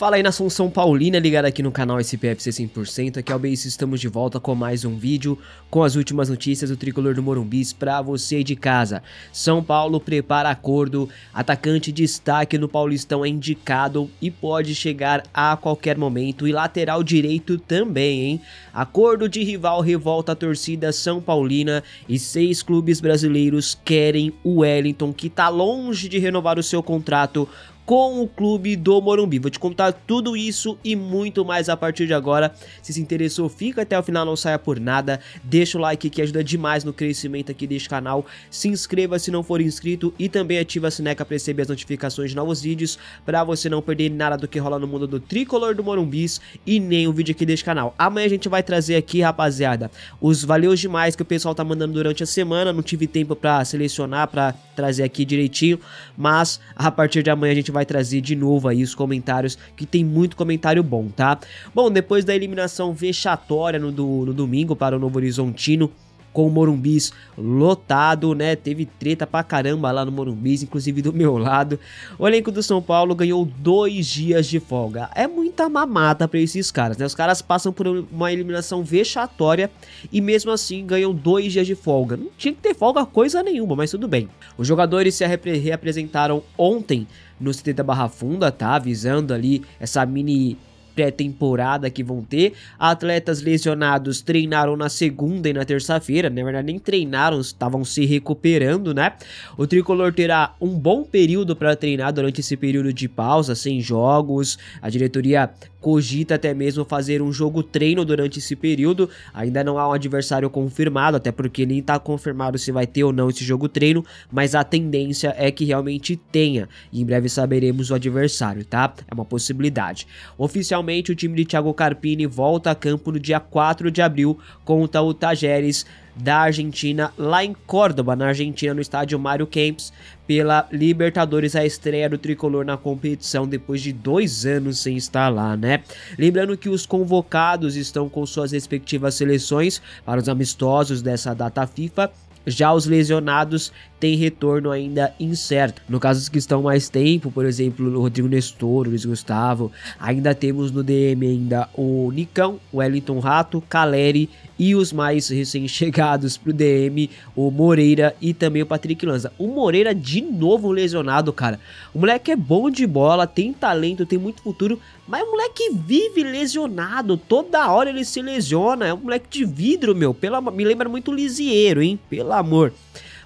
Fala aí nação São Paulina, ligado aqui no canal SPFC 100%, aqui é o Base, estamos de volta com mais um vídeo com as últimas notícias do Tricolor do Morumbis para você de casa. São Paulo prepara acordo, atacante de destaque no Paulistão é indicado e pode chegar a qualquer momento e lateral direito também, hein? Acordo de rival revolta a torcida São Paulina e seis clubes brasileiros querem o Wellington que tá longe de renovar o seu contrato com o clube do Morumbi. Vou te contar tudo isso e muito mais a partir de agora. Se se interessou, fica até o final, não saia por nada. Deixa o like que ajuda demais no crescimento aqui deste canal. Se inscreva se não for inscrito e também ativa a sineca para receber as notificações de novos vídeos para você não perder nada do que rola no mundo do tricolor do Morumbis e nem o vídeo aqui deste canal. Amanhã a gente vai trazer aqui, rapaziada, os valeus demais que o pessoal tá mandando durante a semana. Não tive tempo para selecionar, para trazer aqui direitinho, mas a partir de amanhã a gente vai trazer de novo aí os comentários, que tem muito comentário bom, tá? Bom, depois da eliminação vexatória no, do, no domingo para o Novo Horizontino, com o Morumbis lotado, né? Teve treta pra caramba lá no Morumbis, inclusive do meu lado. O elenco do São Paulo ganhou dois dias de folga. É muita mamata pra esses caras, né? Os caras passam por uma eliminação vexatória e mesmo assim ganham dois dias de folga. Não tinha que ter folga coisa nenhuma, mas tudo bem. Os jogadores se reapresentaram ontem no CT da Barra Funda, tá? Visando ali essa mini pré-temporada que vão ter. Atletas lesionados treinaram na segunda e na terça-feira, na verdade nem treinaram, estavam se recuperando, né? O tricolor terá um bom período para treinar durante esse período de pausa, sem jogos. A diretoria cogita até mesmo fazer um jogo treino durante esse período. Ainda não há um adversário confirmado, até porque nem está confirmado se vai ter ou não esse jogo treino, mas a tendência é que realmente tenha. E em breve saberemos o adversário, tá? É uma possibilidade. Oficialmente, o time de Thiago Carpini volta a campo no dia 4 de abril contra o Tajeres da Argentina, lá em Córdoba, na Argentina, no estádio Mário Kempis, pela Libertadores, a estreia do tricolor na competição depois de dois anos sem estar lá, né? Lembrando que os convocados estão com suas respectivas seleções para os amistosos dessa data FIFA já os lesionados têm retorno ainda incerto. No caso dos que estão mais tempo, por exemplo, o Rodrigo Nestor, o Luiz Gustavo, ainda temos no DM ainda o Nicão, o Wellington Rato, Caleri e os mais recém-chegados pro DM, o Moreira e também o Patrick Lanza. O Moreira de novo lesionado, cara. O moleque é bom de bola, tem talento, tem muito futuro, mas o moleque vive lesionado, toda hora ele se lesiona, é um moleque de vidro, meu. Pela, me lembra muito Lisieiro, hein? Pelo amor.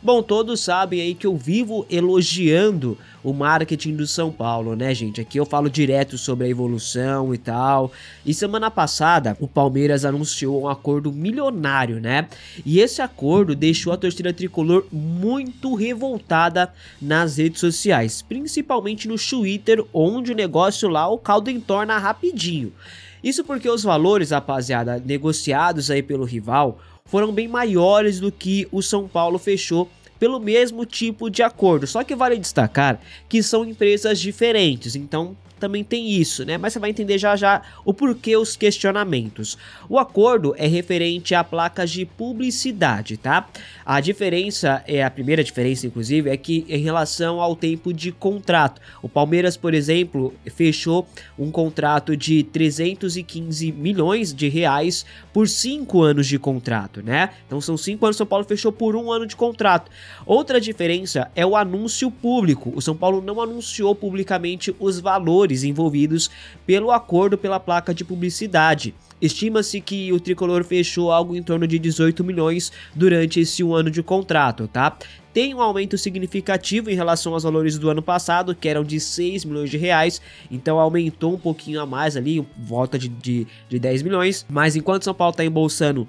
Bom, todos sabem aí que eu vivo elogiando o marketing do São Paulo, né, gente? Aqui eu falo direto sobre a evolução e tal. E semana passada, o Palmeiras anunciou um acordo milionário, né? E esse acordo deixou a torcida tricolor muito revoltada nas redes sociais, principalmente no Twitter, onde o negócio lá o caldo entorna rapidinho. Isso porque os valores, rapaziada, negociados aí pelo rival foram bem maiores do que o São Paulo fechou pelo mesmo tipo de acordo. Só que vale destacar que são empresas diferentes, então também tem isso, né? Mas você vai entender já já o porquê os questionamentos. O acordo é referente a placas de publicidade, tá? A diferença, é a primeira diferença inclusive, é que em relação ao tempo de contrato. O Palmeiras, por exemplo, fechou um contrato de 315 milhões de reais por 5 anos de contrato, né? Então são 5 anos, São Paulo fechou por um ano de contrato. Outra diferença é o anúncio público. O São Paulo não anunciou publicamente os valores envolvidos pelo acordo pela placa de publicidade. Estima-se que o tricolor fechou algo em torno de 18 milhões durante esse um ano de contrato, tá? Tem um aumento significativo em relação aos valores do ano passado, que eram de 6 milhões de reais, então aumentou um pouquinho a mais ali, volta de, de, de 10 milhões, mas enquanto São Paulo está embolsando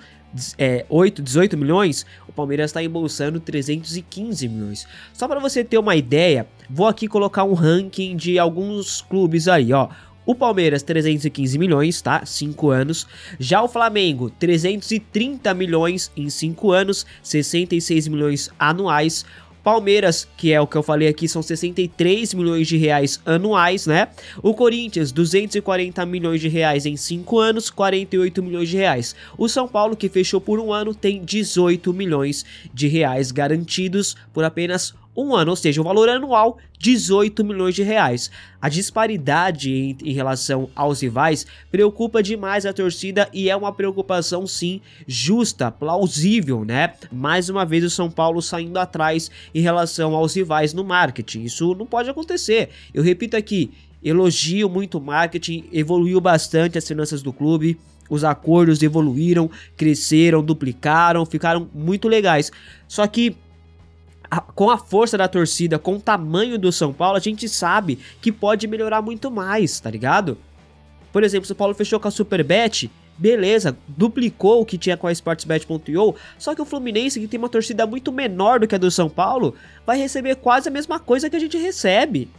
é, 8, 18 milhões, o Palmeiras está embolsando 315 milhões. Só para você ter uma ideia, vou aqui colocar um ranking de alguns clubes aí, ó. O Palmeiras 315 milhões, tá? 5 anos. Já o Flamengo 330 milhões em 5 anos, 66 milhões anuais. Palmeiras, que é o que eu falei aqui, são 63 milhões de reais anuais, né? O Corinthians, 240 milhões de reais em 5 anos, 48 milhões de reais. O São Paulo, que fechou por um ano, tem 18 milhões de reais garantidos por apenas um ano, ou seja, o valor anual 18 milhões de reais. A disparidade em, em, relação aos rivais preocupa demais a torcida e é uma preocupação sim justa, plausível, né? Mais uma vez o São Paulo saindo atrás em relação aos rivais no marketing. Isso não pode acontecer. Eu repito aqui, elogio muito o marketing, evoluiu bastante as finanças do clube. Os acordos evoluíram, cresceram, duplicaram, ficaram muito legais. Só que com a força da torcida, com o tamanho do São Paulo, a gente sabe que pode melhorar muito mais, tá ligado? Por exemplo, o São Paulo fechou com a Superbet, beleza, duplicou o que tinha com a Sportsbet.io, só que o Fluminense, que tem uma torcida muito menor do que a do São Paulo, vai receber quase a mesma coisa que a gente recebe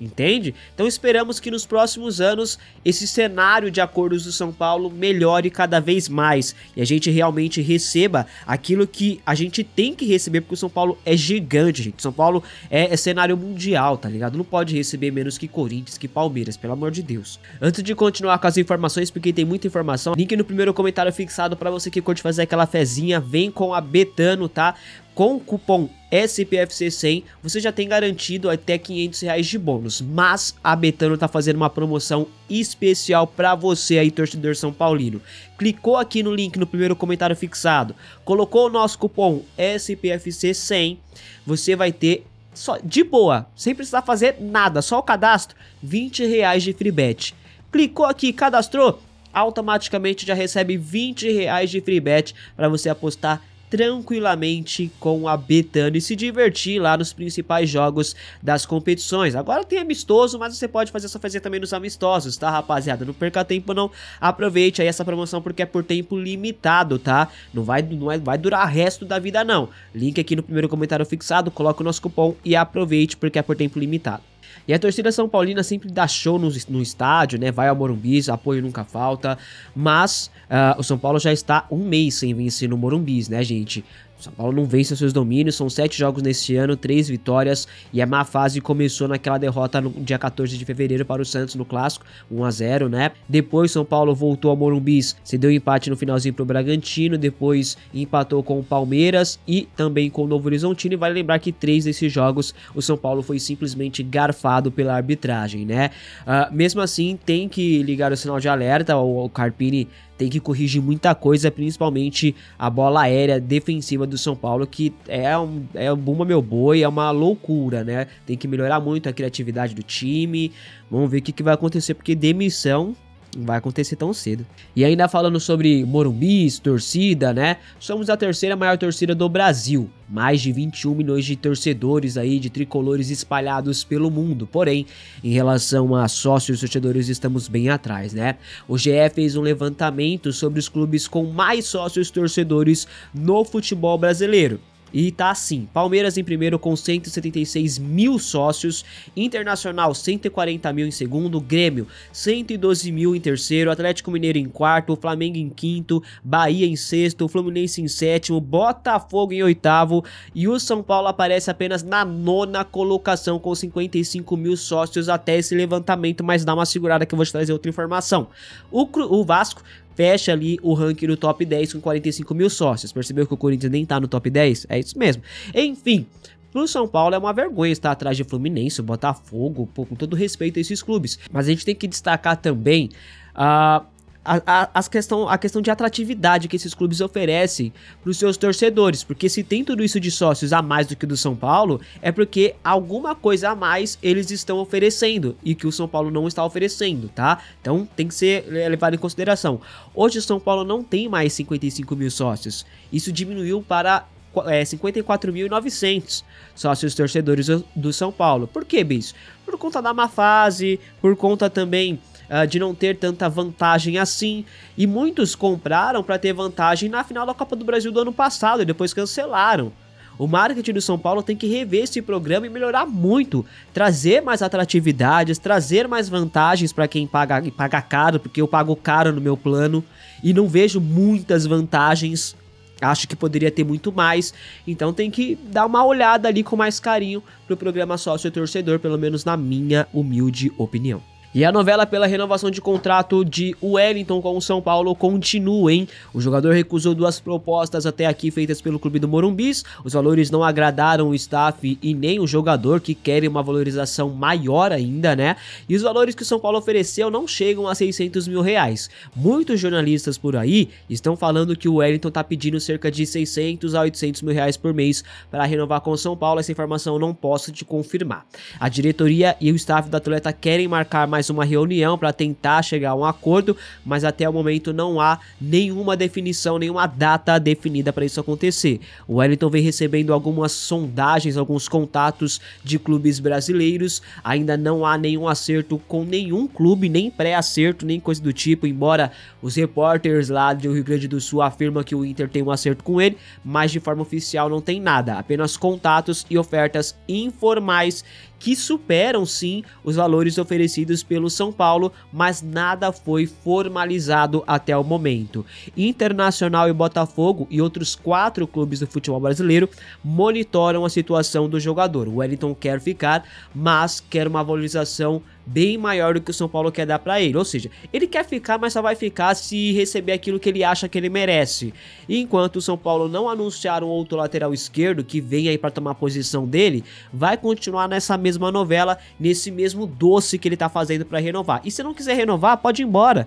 entende? Então esperamos que nos próximos anos esse cenário de acordos do São Paulo melhore cada vez mais e a gente realmente receba aquilo que a gente tem que receber, porque o São Paulo é gigante, gente. São Paulo é, é cenário mundial, tá ligado? Não pode receber menos que Corinthians, que Palmeiras, pelo amor de Deus. Antes de continuar com as informações, porque tem muita informação, link no primeiro comentário fixado para você que curte fazer aquela fezinha, vem com a Betano, tá? Com o cupom SPFC100 você já tem garantido até 500 reais de bônus, mas a Betano está fazendo uma promoção especial para você aí, torcedor São Paulino. Clicou aqui no link no primeiro comentário fixado, colocou o nosso cupom SPFC100, você vai ter só de boa, sem precisar fazer nada, só o cadastro, 20 reais de free bet. Clicou aqui, cadastrou, automaticamente já recebe 20 reais de free bet para você apostar tranquilamente com a Betano e se divertir lá nos principais jogos das competições. Agora tem amistoso, mas você pode fazer essa fazer também nos amistosos, tá, rapaziada? Não perca tempo não, aproveite aí essa promoção porque é por tempo limitado, tá? Não vai, não é, vai durar resto da vida não. Link aqui no primeiro comentário fixado, coloca o nosso cupom e aproveite porque é por tempo limitado. E a torcida São Paulina sempre dá show no, no estádio, né? Vai ao Morumbi, apoio nunca falta. Mas uh, o São Paulo já está um mês sem vencer no Morumbi, né, gente? São Paulo não vence seus domínios, são sete jogos neste ano, três vitórias, e a má fase começou naquela derrota no dia 14 de fevereiro para o Santos no Clássico, 1 a 0 né? Depois São Paulo voltou ao Morumbis, cedeu empate no finalzinho para o Bragantino, depois empatou com o Palmeiras e também com o Novo Horizontino, e vale lembrar que três desses jogos o São Paulo foi simplesmente garfado pela arbitragem, né? Uh, mesmo assim, tem que ligar o sinal de alerta, o, o Carpini tem que corrigir muita coisa, principalmente a bola aérea defensiva do São Paulo, que é um, é um bumba meu boi, é uma loucura, né? Tem que melhorar muito a criatividade do time. Vamos ver o que, que vai acontecer, porque demissão não vai acontecer tão cedo. E ainda falando sobre Morumbis, torcida, né? Somos a terceira maior torcida do Brasil. Mais de 21 milhões de torcedores aí, de tricolores espalhados pelo mundo. Porém, em relação a sócios torcedores, estamos bem atrás, né? O GE fez um levantamento sobre os clubes com mais sócios torcedores no futebol brasileiro. E tá assim: Palmeiras em primeiro com 176 mil sócios, Internacional 140 mil em segundo, Grêmio 112 mil em terceiro, Atlético Mineiro em quarto, Flamengo em quinto, Bahia em sexto, Fluminense em sétimo, Botafogo em oitavo e o São Paulo aparece apenas na nona colocação com 55 mil sócios até esse levantamento, mas dá uma segurada que eu vou te trazer outra informação. O, o Vasco fecha ali o ranking do top 10 com 45 mil sócios. Percebeu que o Corinthians nem tá no top 10? É isso mesmo. Enfim, Pro São Paulo é uma vergonha estar atrás de Fluminense, Botafogo, pô, com todo respeito a esses clubes. Mas a gente tem que destacar também uh, a, a, a, questão, a questão de atratividade que esses clubes oferecem para os seus torcedores. Porque se tem tudo isso de sócios a mais do que do São Paulo, é porque alguma coisa a mais eles estão oferecendo e que o São Paulo não está oferecendo, tá? Então tem que ser levado em consideração. Hoje o São Paulo não tem mais 55 mil sócios. Isso diminuiu para é, 54.900 sócios torcedores do São Paulo. Por que, bicho? Por conta da má fase, por conta também uh, de não ter tanta vantagem assim. E muitos compraram para ter vantagem na final da Copa do Brasil do ano passado e depois cancelaram. O marketing do São Paulo tem que rever esse programa e melhorar muito, trazer mais atratividades, trazer mais vantagens para quem paga, paga caro, porque eu pago caro no meu plano e não vejo muitas vantagens. Acho que poderia ter muito mais, então tem que dar uma olhada ali com mais carinho pro programa sócio torcedor, pelo menos na minha humilde opinião. E a novela pela renovação de contrato de Wellington com o São Paulo continua, hein? O jogador recusou duas propostas até aqui feitas pelo clube do Morumbis. Os valores não agradaram o staff e nem o jogador, que querem uma valorização maior ainda, né? E os valores que o São Paulo ofereceu não chegam a 600 mil reais. Muitos jornalistas por aí estão falando que o Wellington tá pedindo cerca de 600 a 800 mil reais por mês para renovar com o São Paulo. Essa informação eu não posso te confirmar. A diretoria e o staff do atleta querem marcar mais mais uma reunião para tentar chegar a um acordo, mas até o momento não há nenhuma definição, nenhuma data definida para isso acontecer. O Wellington vem recebendo algumas sondagens, alguns contatos de clubes brasileiros, ainda não há nenhum acerto com nenhum clube, nem pré-acerto, nem coisa do tipo, embora os repórteres lá do Rio Grande do Sul afirmam que o Inter tem um acerto com ele, mas de forma oficial não tem nada, apenas contatos e ofertas informais que superam sim os valores oferecidos pelo São Paulo, mas nada foi formalizado até o momento. Internacional e Botafogo e outros quatro clubes do futebol brasileiro monitoram a situação do jogador. O Wellington quer ficar, mas quer uma valorização bem maior do que o São Paulo quer dar para ele. Ou seja, ele quer ficar, mas só vai ficar se receber aquilo que ele acha que ele merece. Enquanto o São Paulo não anunciar um outro lateral esquerdo que venha aí para tomar a posição dele, vai continuar nessa mesma novela, nesse mesmo doce que ele tá fazendo para renovar. E se não quiser renovar, pode ir embora.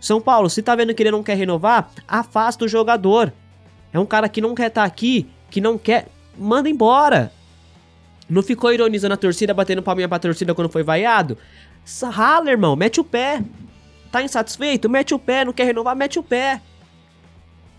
São Paulo, se tá vendo que ele não quer renovar, afasta o jogador. É um cara que não quer estar tá aqui, que não quer, manda embora. Não ficou ironizando a torcida, batendo palminha pra torcida quando foi vaiado? Rala, irmão, mete o pé. Tá insatisfeito? Mete o pé, não quer renovar? Mete o pé.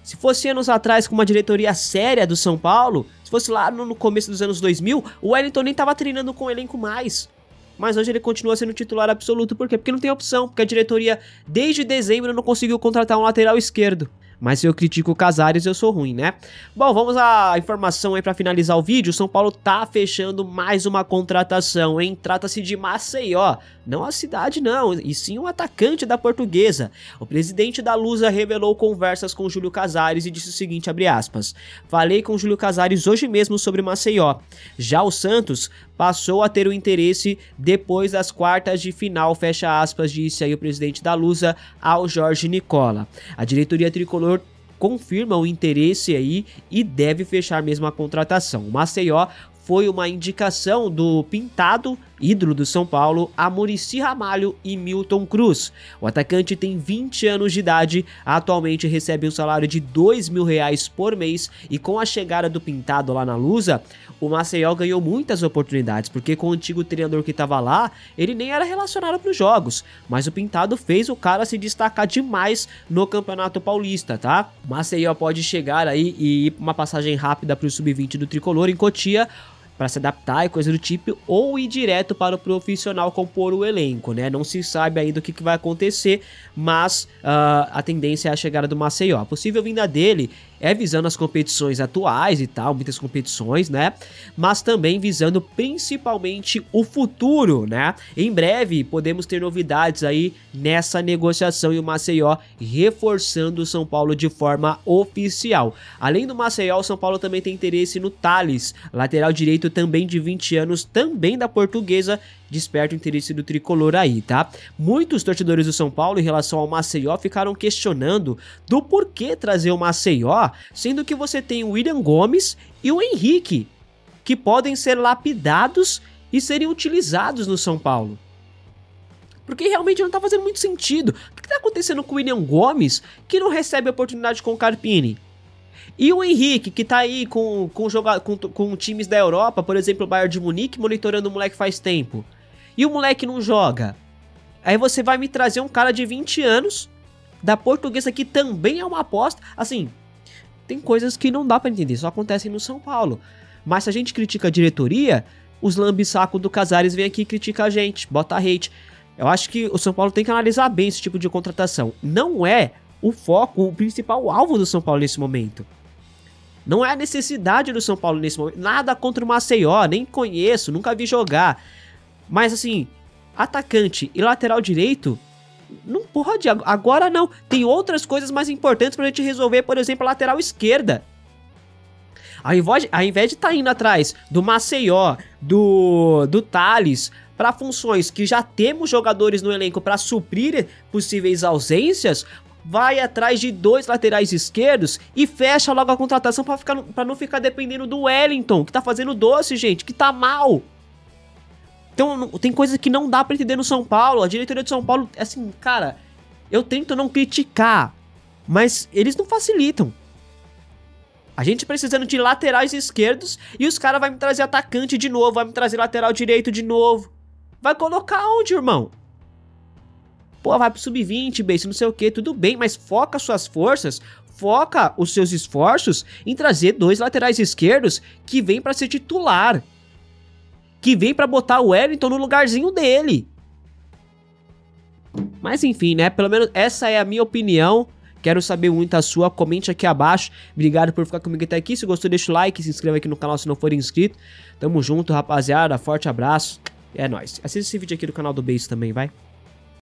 Se fosse anos atrás com uma diretoria séria do São Paulo, se fosse lá no, começo dos anos 2000, o Wellington nem tava treinando com o elenco mais. Mas hoje ele continua sendo titular absoluto. Por quê? Porque não tem opção. Porque a diretoria, desde dezembro, não conseguiu contratar um lateral esquerdo. Mas se eu critico o Casares, eu sou ruim, né? Bom, vamos à informação aí para finalizar o vídeo. São Paulo tá fechando mais uma contratação, hein? Trata-se de Maceió. Não a cidade, não, e sim um atacante da portuguesa. O presidente da Lusa revelou conversas com Júlio Casares e disse o seguinte, abre aspas. Falei com Júlio Casares hoje mesmo sobre Maceió. Já o Santos passou a ter o interesse depois das quartas de final, fecha aspas, disse aí o presidente da Lusa ao Jorge Nicola. A diretoria tricolor confirma o interesse aí e deve fechar mesmo a contratação. O Maceió foi uma indicação do pintado ídolo do São Paulo, a Murici Ramalho e Milton Cruz. O atacante tem 20 anos de idade, atualmente recebe um salário de 2 mil reais por mês e com a chegada do Pintado lá na Lusa, o Maceió ganhou muitas oportunidades, porque com o antigo treinador que estava lá, ele nem era relacionado para os jogos, mas o Pintado fez o cara se destacar demais no Campeonato Paulista, tá? O Maceió pode chegar aí e ir uma passagem rápida para o Sub-20 do Tricolor em Cotia, para se adaptar e coisa do tipo, ou ir direto para o profissional compor o elenco, né? Não se sabe ainda o que, que vai acontecer, mas uh, a tendência é a chegada do Maceió. A possível vinda dele é visando as competições atuais e tal, muitas competições, né? Mas também visando principalmente o futuro, né? Em breve podemos ter novidades aí nessa negociação e o Maceió reforçando o São Paulo de forma oficial. Além do Maceió, o São Paulo também tem interesse no Thales, lateral direito também de 20 anos, também da portuguesa, desperta o interesse do tricolor aí, tá? Muitos torcedores do São Paulo em relação ao Maceió ficaram questionando do porquê trazer o Maceió, sendo que você tem o William Gomes e o Henrique, que podem ser lapidados e serem utilizados no São Paulo. Porque realmente não tá fazendo muito sentido. O que tá acontecendo com o William Gomes, que não recebe oportunidade com o Carpini? E o Henrique, que tá aí com, com, joga, com, com times da Europa, por exemplo, o Bayern de Munique, monitorando o moleque faz tempo e o moleque não joga. Aí você vai me trazer um cara de 20 anos da portuguesa que também é uma aposta. Assim, tem coisas que não dá para entender, só acontecem no São Paulo. Mas se a gente critica a diretoria, os lambisacos do Casares vêm aqui e critica a gente, bota hate. Eu acho que o São Paulo tem que analisar bem esse tipo de contratação. Não é o foco, o principal alvo do São Paulo nesse momento. Não é a necessidade do São Paulo nesse momento. Nada contra o Maceió, nem conheço, nunca vi jogar. Mas assim, atacante e lateral direito, não pode. Agora não. Tem outras coisas mais importantes pra gente resolver, por exemplo, a lateral esquerda. Ao invés, invés de estar tá indo atrás do Maceió, do, do Thales, para funções que já temos jogadores no elenco para suprir possíveis ausências, vai atrás de dois laterais esquerdos e fecha logo a contratação para não ficar dependendo do Wellington, que tá fazendo doce, gente, que tá mal. Então, tem coisas que não dá para entender no São Paulo. A diretoria de São Paulo, assim, cara, eu tento não criticar, mas eles não facilitam. A gente precisando de laterais esquerdos e os caras vão me trazer atacante de novo, vai me trazer lateral direito de novo. Vai colocar onde, irmão? Pô, vai pro sub-20, base, não sei o que, tudo bem, mas foca suas forças, foca os seus esforços em trazer dois laterais esquerdos que vêm para ser titular. Que vem para botar o Wellington no lugarzinho dele. Mas enfim, né? Pelo menos essa é a minha opinião. Quero saber muito a sua, comente aqui abaixo. Obrigado por ficar comigo até aqui. Se gostou, deixa o like, se inscreva aqui no canal se não for inscrito. Tamo junto, rapaziada. Forte abraço. É nóis. Assista esse vídeo aqui do canal do Base também, vai.